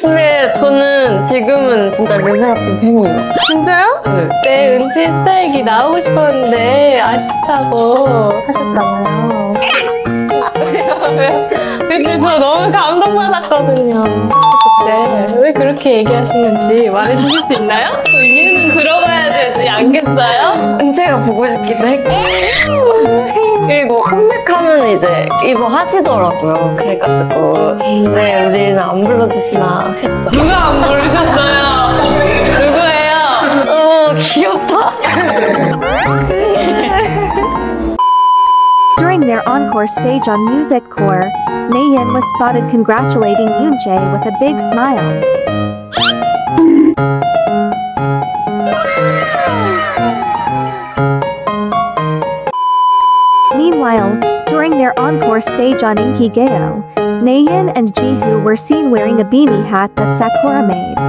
근데 저는 지금은 진짜 르세라핌 팬이에요. 진짜요? 네. 네, 은지 스타일이 나오고 싶었는데 아쉽다고 하셨다고요. 왜요? 왜요? 근데 저 너무 감동받았거든요. 그때 왜 그렇게 얘기하시는지 말해주실 수 있나요? 이유는 들어봐야 되지 않겠어요? 보고 싶기도 했고. 그리고 컴백하면 이제 이거 하시더라고요. 그래가지고. 네, 우리는 안 불러주시나 했어. 누가 안 부르셨어요? 누구예요? 어, 귀엽다. During their encore stage on Music Core, Nayeon was spotted congratulating Yoonjae with a big smile. while, during their encore stage on Inkigayo, Nayin and Jihu were seen wearing a beanie hat that Sakura made.